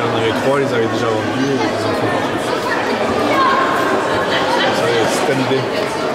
parole, ils avaient déjà vendu et ils ont fait partout. C'était l'idée. ça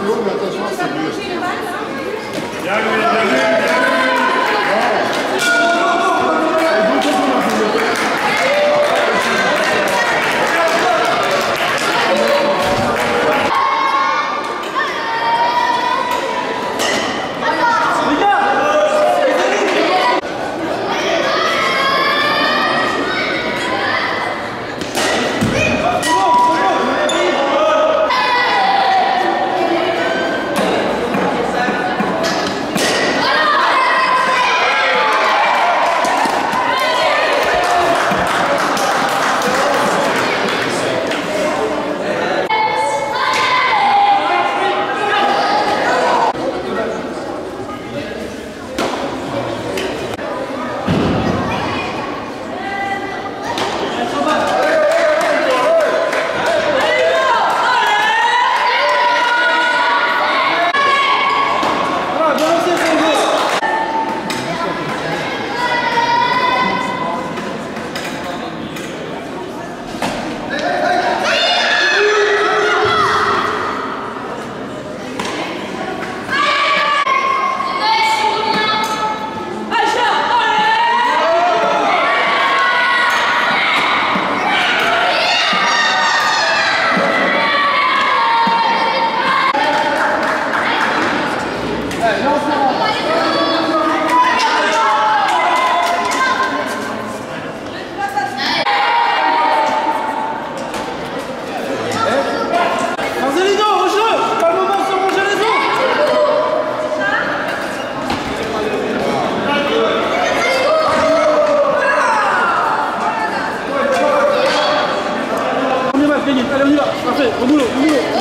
Vai 오늘 오늘.